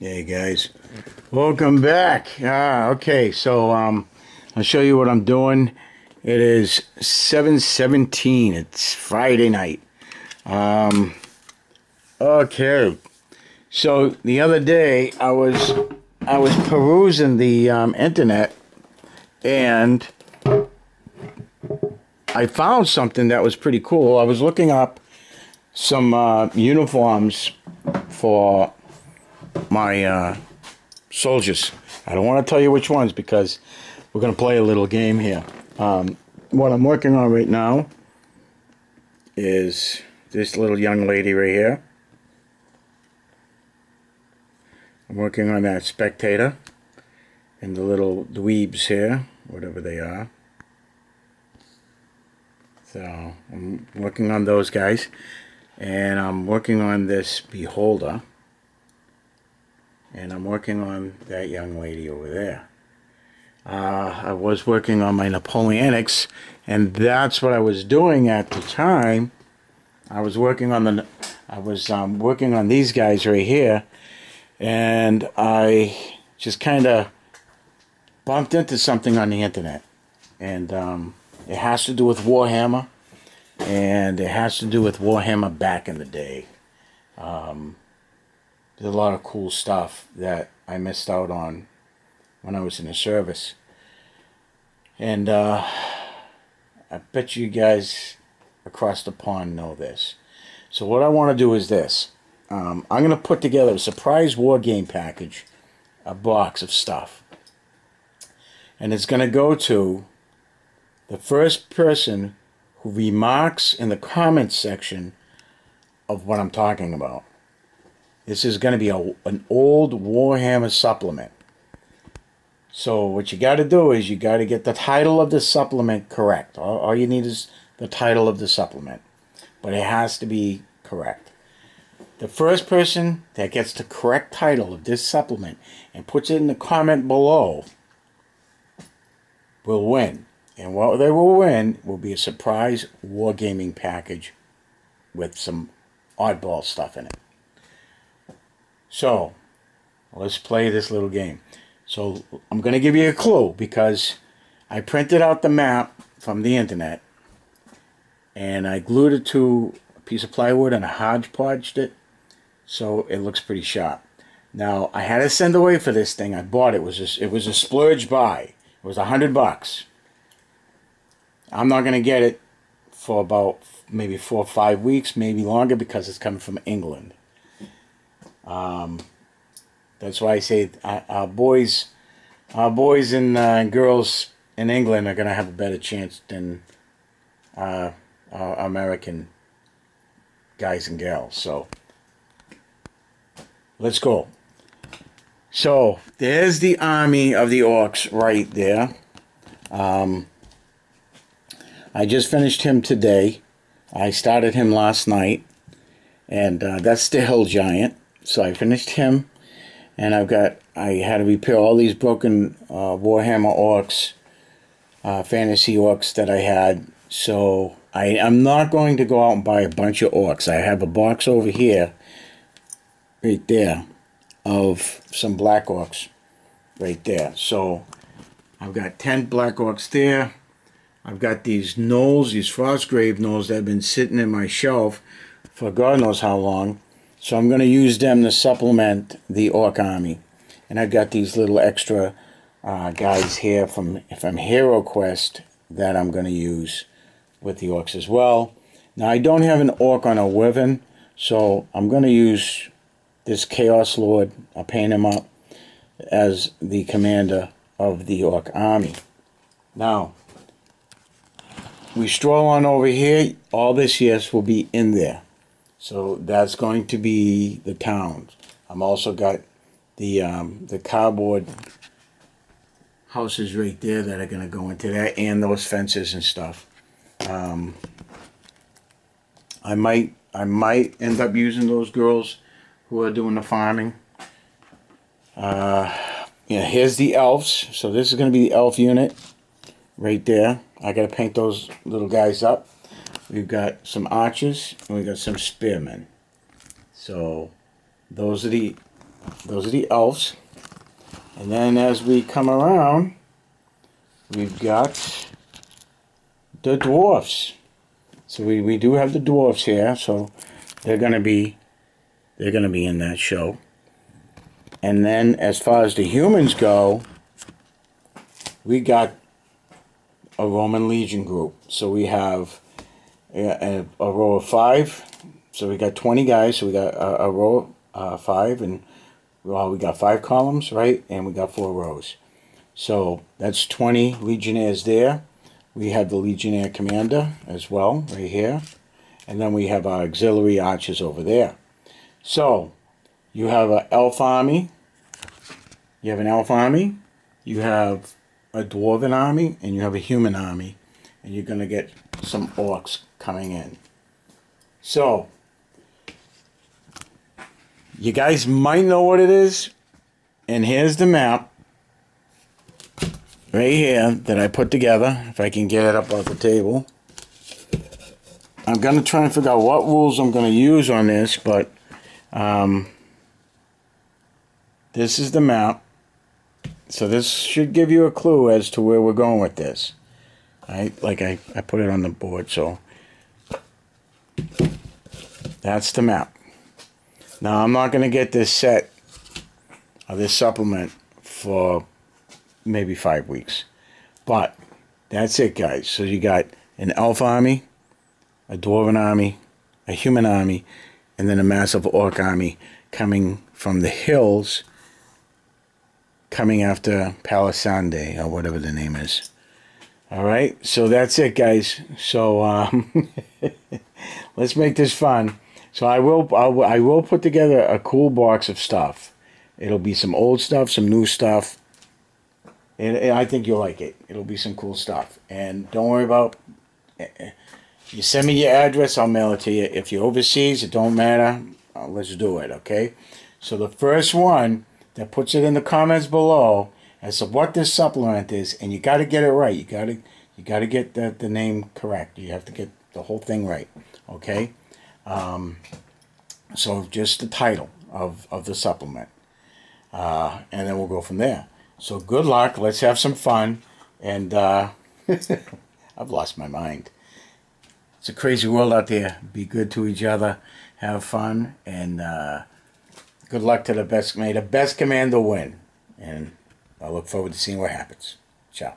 Hey guys, welcome back. Ah, okay, so um, I'll show you what I'm doing. It is 7:17. It's Friday night. Um, okay, so the other day I was I was perusing the um, internet and I found something that was pretty cool. I was looking up some uh, uniforms for my uh, soldiers. I don't want to tell you which ones because we're going to play a little game here. Um, what I'm working on right now is this little young lady right here. I'm working on that spectator and the little dweebs here, whatever they are. So I'm working on those guys and I'm working on this beholder and I'm working on that young lady over there. Uh, I was working on my Napoleonics, and that's what I was doing at the time. I was working on the, I was um, working on these guys right here, and I just kind of bumped into something on the internet, and um, it has to do with Warhammer, and it has to do with Warhammer back in the day. Um, there's a lot of cool stuff that I missed out on when I was in the service. And uh, I bet you guys across the pond know this. So what I want to do is this. Um, I'm going to put together a surprise war game package, a box of stuff. And it's going to go to the first person who remarks in the comments section of what I'm talking about. This is going to be a, an old Warhammer supplement. So what you got to do is you got to get the title of the supplement correct. All, all you need is the title of the supplement. But it has to be correct. The first person that gets the correct title of this supplement and puts it in the comment below will win. And what they will win will be a surprise wargaming package with some oddball stuff in it. So, let's play this little game. So, I'm going to give you a clue because I printed out the map from the internet and I glued it to a piece of plywood and I hodgepodged it so it looks pretty sharp. Now, I had to send away for this thing. I bought it. It was a, it was a splurge buy. It was a hundred bucks. I'm not going to get it for about maybe four or five weeks, maybe longer because it's coming from England. Um, that's why I say our, boys, our boys and uh, girls in England are going to have a better chance than uh, our American guys and gals. So let's go. So there's the army of the orcs right there. Um, I just finished him today. I started him last night, and uh, that's the hill giant. So I finished him, and I've got I had to repair all these broken uh, Warhammer Orcs, uh, fantasy Orcs that I had. So I I'm not going to go out and buy a bunch of Orcs. I have a box over here, right there, of some Black Orcs, right there. So I've got ten Black Orcs there. I've got these gnolls, these Frostgrave gnolls that have been sitting in my shelf for God knows how long. So I'm going to use them to supplement the Orc Army. And I've got these little extra uh, guys here from, from Hero Quest that I'm going to use with the Orcs as well. Now I don't have an Orc on a Wyvern, so I'm going to use this Chaos Lord. I'll paint him up as the commander of the Orc Army. Now, we stroll on over here. All this yes will be in there. So that's going to be the towns. I'm also got the um, the cardboard houses right there that are going to go into that and those fences and stuff. Um, I might I might end up using those girls who are doing the farming. Uh, yeah, here's the elves. So this is going to be the elf unit right there. I got to paint those little guys up. We've got some archers and we've got some spearmen. So those are the those are the elves. And then as we come around, we've got the dwarfs. So we, we do have the dwarfs here, so they're gonna be they're gonna be in that show. And then as far as the humans go, we got a Roman Legion group. So we have a, a, row of five. So we got 20 guys. So we got a, a row uh, five and well, we got five columns, right? And we got four rows. So that's 20 Legionnaires there. We have the Legionnaire Commander as well, right here. And then we have our auxiliary archers over there. So, you have an elf army. You have an elf army. You have a dwarven army. And you have a human army. And you're going to get some orcs coming in. So, you guys might know what it is. And here's the map right here that I put together. If I can get it up off the table. I'm going to try and figure out what rules I'm going to use on this, but um, this is the map. So this should give you a clue as to where we're going with this. Right? Like I, I put it on the board, so that's the map. Now I'm not going to get this set or this supplement for maybe five weeks. But that's it, guys. So you got an elf army, a dwarven army, a human army, and then a massive orc army coming from the hills, coming after Palisande, or whatever the name is. All right, so that's it, guys. So um, let's make this fun. So I will, I'll, I will put together a cool box of stuff. It'll be some old stuff, some new stuff, and, and I think you'll like it. It'll be some cool stuff. And don't worry about. Eh, eh, you send me your address, I'll mail it to you. If you're overseas, it don't matter. Uh, let's do it, okay? So the first one that puts it in the comments below as to what this supplement is, and you got to get it right. You got to you got to get the, the name correct. You have to get the whole thing right, okay? Um, so just the title of, of the supplement. Uh, and then we'll go from there. So good luck. Let's have some fun. And uh, I've lost my mind. It's a crazy world out there. Be good to each other. Have fun. And uh, good luck to the best. May the best commander win. And I look forward to seeing what happens. Ciao.